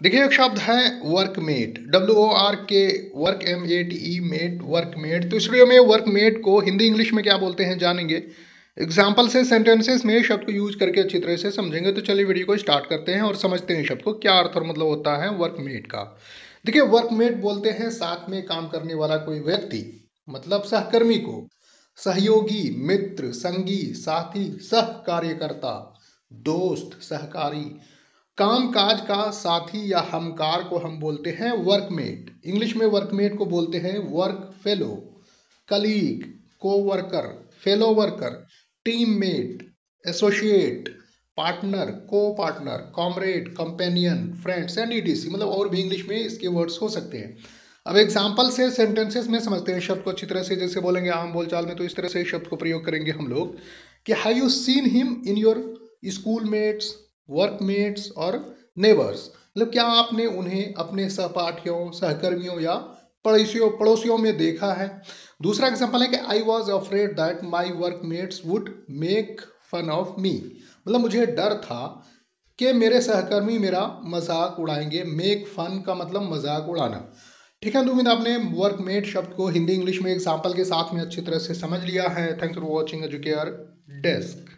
देखिए, एक शब्द है workmate W O R K work M A T E mate workmate तो इस वीडियो में वर्कमेट को हिंदी इंग्लिश में क्या बोलते हैं जानेंगे? एग्ज़ाम्पल से सेंटेंसेस में शब्द को यूज़ करके अच्छी तरह से समझेंगे। तो चलिए वीडियो को स्टार्ट करते हैं और समझते हैं शब्द को, क्या अर्थ और मतलब होता है वर्कमेट का। देखिए वर्कमेट बोलते हैं साथ में काम करने वाला कोई व्यक्ति मतलब सहकर्मी को। सहयोगी, मित्र, संगी, साथी सह कार्यकर्ता दोस्त, सहकारी काम काज का साथी या हमकार को हम बोलते हैं वर्कमेट इंग्लिश में वर्कमेट को बोलते हैं वर्क फेलो कलीग को worker fellow worker team mate associate partner को partner comrade companion friends and ETC मतलब और भी इंग्लिश में इसके वर्ड्स हो सकते हैं। अब एग्ज़ाम्पल से सेंटेंसेस में समझते हैं। शब्द को अच्छी तरह से जैसे बोलेंगे आम बोलचाल में तो इस तरह से शब्द को प्रयोग करेंगे हम लोग कि have you seen him in your school mates workmates और नेबर्स मतलब क्या आपने उन्हें अपने सहपाठियों, सहकर्मियों या पड़ोसियों पड़ोसियों में देखा है? दूसरा एग्ज़ाम्पल है कि I was afraid that my workmates would make fun of me मतलब मुझे डर था कि मेरे सहकर्मी मेरा मज़ाक उड़ाएँगे। मेक फन का मतलब मज़ाक उड़ाना। ठीक है उम्मीद आपने वर्कमेट शब्द को हिंदी इंग्लिश में एग्ज़ाम्पल के साथ में अच्छी तरह से समझ लिया है। Thanks for watching Educare desk